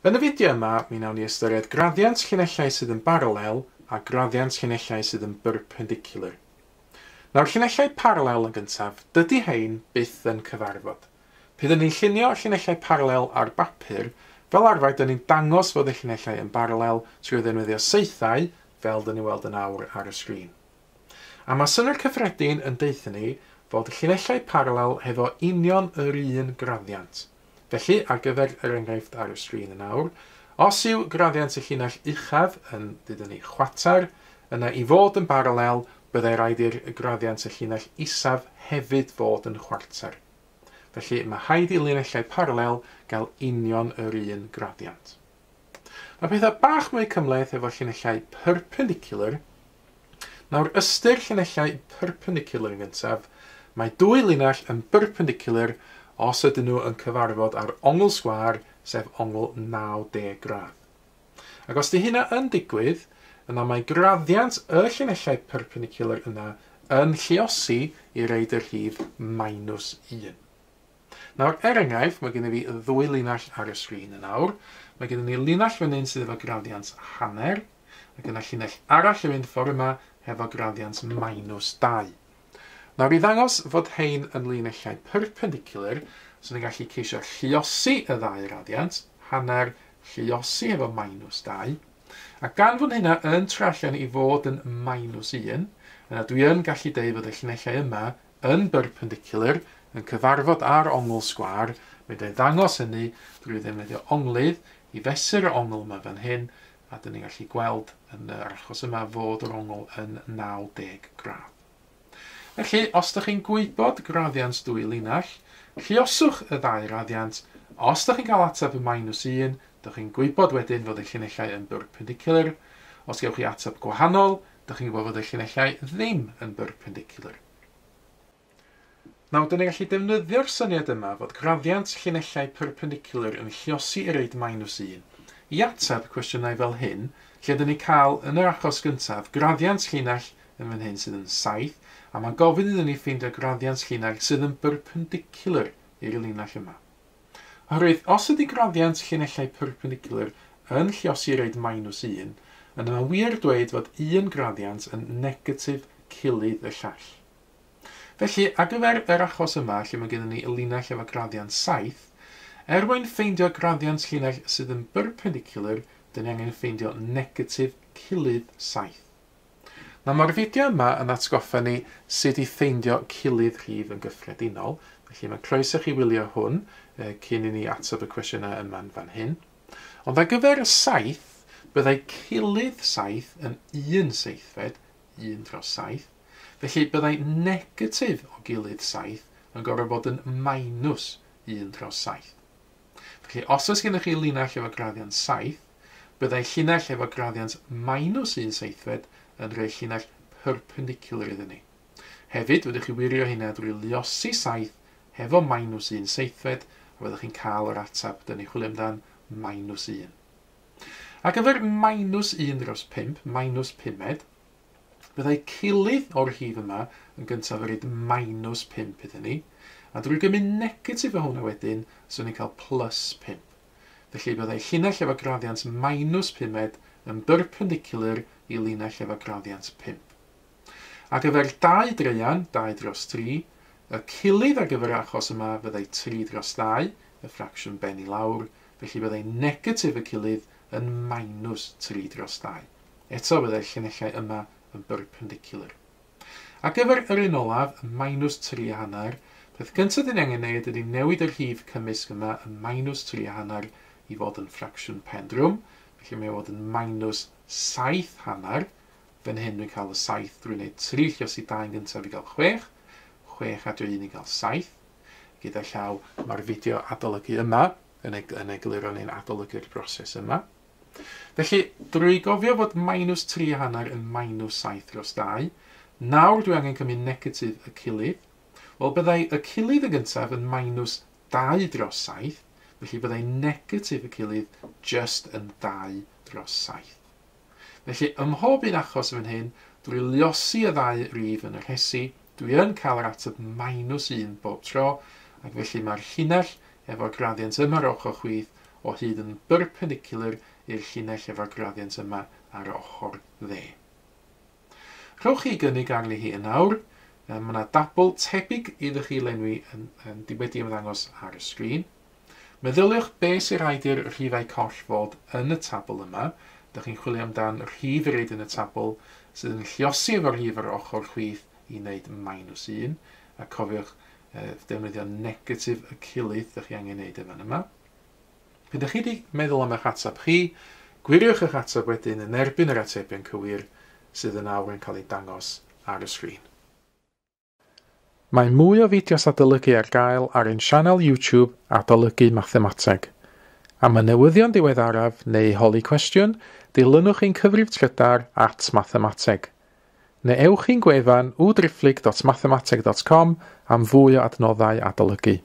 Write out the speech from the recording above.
Yn y fideo yma, mi wnawn ni ystyried graddiant llinellau sydd yn baralel a graddiant llinellau sydd yn perpendicular. Nawr llinellau paralel yn gyntaf, dydy hein byth yn cyfarfod. Pyd ni'n llunio llinellau paralel ar bapur, fel arfer dyn ni'n dangos fod y llinellau yn baralel trwy ddefnyddio seithau fel dyn ni weld yn awr ar y sgrin. A mae synwyr cyffredin yn deithio ni fod llinellau paralel hefo union yr un graddiant – Felly, ar gyfer yr enghraifft ar y sgrin yn awr, os yw graddiant y llinell uchaf yn dydyn ni chwatar, yna i fod yn baralel, byddai rhaid i'r graddiant y llinell isaf hefyd fod yn chwarter. Felly mae haid i linellau paralel gael union yr un graddiant. Mae pethau bach mwy cymleth efo llinellau perpendicular. Nawr ystyr llinellau perpendicular yn gyntaf, mae dwy linell yn perpendicular os ydyn nhw yn cyfarfod ar ongl sgwar, sef ongl 90 gradd. Ac os di hynna yn digwydd, yna mae graddiant y llinellau perpendicular yna yn lliosi i reid yr rhif minus 1. Nawr, er enghraifft, mae gen i fi ddwy linell ar y sgrin yn awr. Mae gen i ni linell fan hyn sydd efo graddiant hanner, ac yna llinell arall yn mynd ffordd yma hefo graddiant minus 2. Nawr i ddangos fod hein yn linellau perpendicular, so ni'n gallu ceisio lliosi y ddau radiant, hanner lliosi efo minus 2, a gan fod hynna yn trallian i fod yn minus 1, yna dwi yn gallu deud fod y llinellau yma yn perpendicular, yn cyfarfod ar ongl sgwar, mynd ei ddangos hynny drwy ddefnyddio onglydd i fesur y ongl yma fan hyn, a dyn ni'n gallu gweld yn yr achos yma fod yr ongl yn 90 grad. Felly, os ydych chi'n gwybod graddiant dwy linell, lluoswch y ddau raddiant. Os ydych chi'n cael ateb y minus 1, ydych chi'n gwybod wedyn fod y llinellau yn perpendicular. Os gewch chi ateb gwahanol, ydych chi'n gwybod fod y llinellau ddim yn perpendicular. Nawr, dyn ni'n gallu defnyddio'r syniad yma fod graddiant llinellau perpendicular yn lliosi i reid minus 1 i ateb cwestiynau fel hyn, lle dyn ni cael yn yr achos gyntaf graddiant llinell yn fan hyn sydd yn 7, a mae'n gofyn iddyn ni ffeindio graddiant llinell sydd yn perpendicular i'r linell yma. Oherwydd, os ydy graddiant llinellau perpendicular yn lliosi reid minus 1, yna mae wir dweud fod un graddiant yn negatif cilydd y llall. Felly, ar gyfer yr achos yma, lle mae gennym ni y linell efo graddiant 7, er mwyn ffeindio graddiant llinell sydd yn perpendicular, dyn ni angen ffeindio negatif cilydd 7. Na mae'r fideo yma yn atgoffa ni sut i ffeindio cilydd rhif yn gyffredinol, felly mae'n croeso chi wylio hwn e, cyn i ni ateb y cwestiynau yma'n fan hyn. Ond ar gyfer y saith, byddai cilydd saith yn un seithfed, un dros saith, felly byddai negatif o gilydd saith yn gorfod bod yn minus un dros saith. Felly, os oes gennych chi linell efo graddiant saith, byddai llinell efo graddiant minus un seithfed yn rhoi llinell perpendicular iddyn ni. Hefyd, wydych chi wirio hynna drwy liosi saith hefo minus 1 seithfed, a fyddwch chi'n cael yr atab. dyn ni chwilio amdan minus 1. Ac efo'r minus 1 dros 5, minus 5, byddai cilydd o'r hif yma yn gyntaf yr minus 5 iddyn ni, a drwy gymryd negatif o hwnna wedyn, so ni'n cael plus 5. Felly byddai llinell efo graddiant minus 5 yn berpendicular i linell efo graddiant 5. A gyfer 2 dreian, 2 dros 3, y cilydd ar gyfer achos yma fyddai 3 dros 2, y ffracsiwn ben i lawr, felly byddai negatif y cilydd yn minus 3 dros 2. Eto byddai'r llunellau yma yn perpendicular. A gyfer yr un olaf, minus 3 a hanner, peth gyntaf dyn angen neud ydy newid yr hif cymysg yma yn minus 3 a hanner i fod yn ffracsiwn pendrwm, Felly mae o fod yn minus 7 hanner. Fan hyn dwi'n cael y 7 drwy'n wneud 3 llios i 2 yn gyntaf i gael 6. 6 adio 1 i gael 7. Gyda llaw mae'r fideo adolygu yma yn, eg yn egluro ni'n adolygu'r broses yma. Felly, drwy gofio fod minus 3 hanner yn minus 7 dros 2, nawr dwi angen cymryd negatif y cilydd. Wel, byddai y cilydd y gyntaf yn minus 2 dros 7, Felly byddai negatif y cilydd just yn 2 dros 7. Felly, ym mhob un achos yn hyn, drwy liosi y ddau rif yn y rhesi, dwi yn cael yr ateb minus 1 bob tro, ac felly mae'r llinell efo'r graddiant yma'r ochr chwydd o hyd yn perpendicular i'r llinell efo'r graddiant yma ar ochr dde. Rhowch chi gynnig arni hi yn awr. Mae yna dabl tebyg iddo chi lenwi yn, yn wedi ymddangos ar y sgrin. Meddyliwch beth sy'n rhaid i'r rhifau coll fod yn y tabl yma. Dych chi'n chwilio amdan rhif yr yn y tabl sydd yn lliosi efo'r rhif ar ochr chwith i wneud minus 1. A cofiwch e, defnyddio negatif y cilydd dych chi angen wneud efo'n yma. Pyd ydych chi wedi meddwl am eich atab chi, gwiriwch eich atab wedyn yn erbyn yr atebion cywir sydd yn awr yn cael ei dangos ar y sgrin. Mae mwy o fideos adolygu ar gael ar ein sianel YouTube Adolygu Mathemateg. Am y newyddion diweddaraf neu holi cwestiwn, dilynwch ein cyfrif trydar at mathemateg. Neu ewch i'n gwefan www.mathemateg.com am fwy o adnoddau adolygu.